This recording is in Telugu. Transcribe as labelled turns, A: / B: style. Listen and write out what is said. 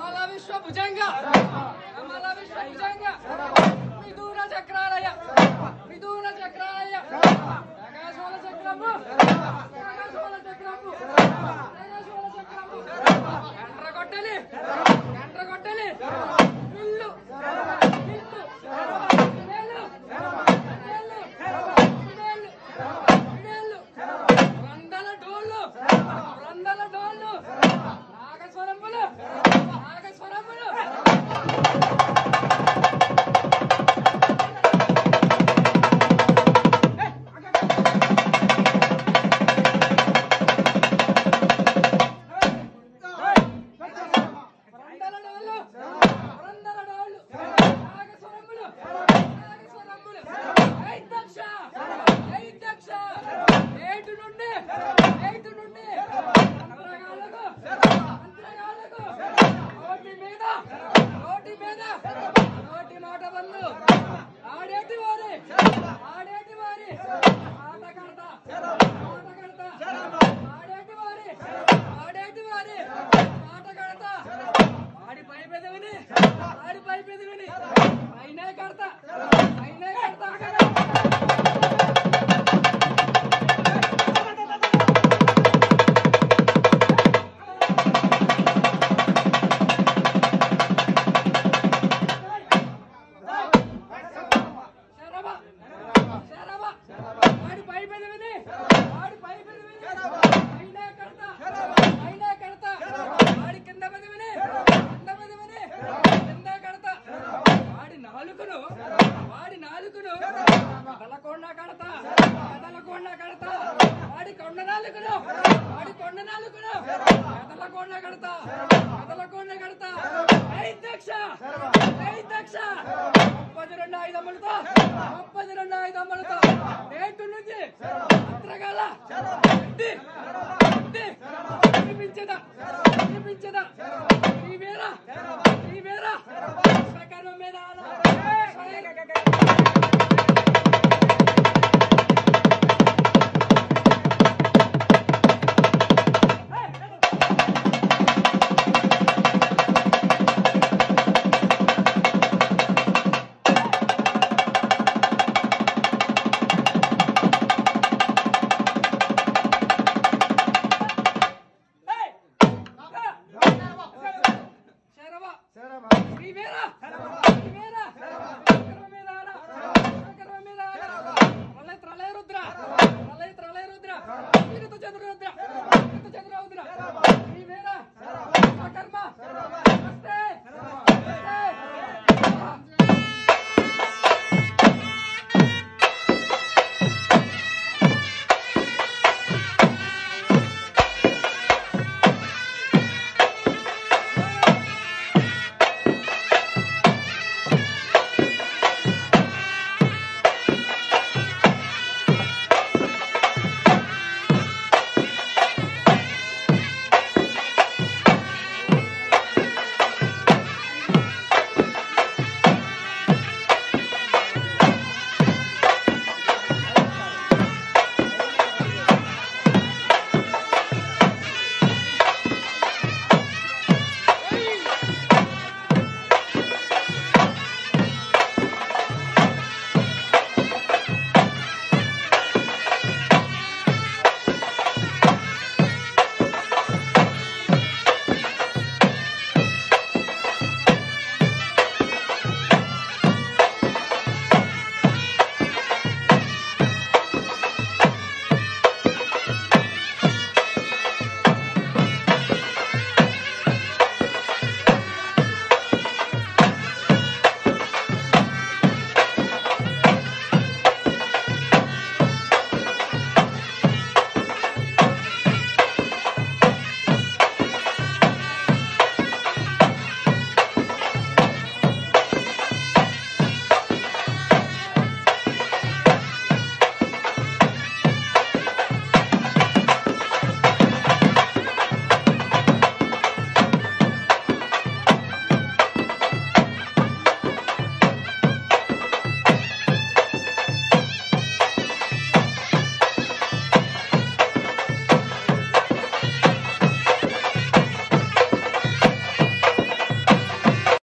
A: ಕಮಲ ವಿಶ್ವ ಭುಜಂಗ ಕಮಲ ವಿಶ್ವ ಭುಜಂಗ ಮಿದೂನ ಚಕ್ರಾಲಯ ಮಿದೂನ ಚಕ್ರಾಲಯ ಆಕಾಶವನ ಚಕ್ರಮ್ಮ ఆడి పై పెదవిని అయినే కడతా. అయినే కడతా. కొండ కడతా. వాడి కొండ నాలుగును వాడి కొండ నాలుగును కథల కొండ కడతా. కథల కొండ కడతా. దక్ష. దక్ష. ముప్పది రెండు ఐదు అమ్మలతో ముప్పది రెండు ఐదు అమ్మలతో నేటి నుంచి అత్రగాల వినిపించదా మీద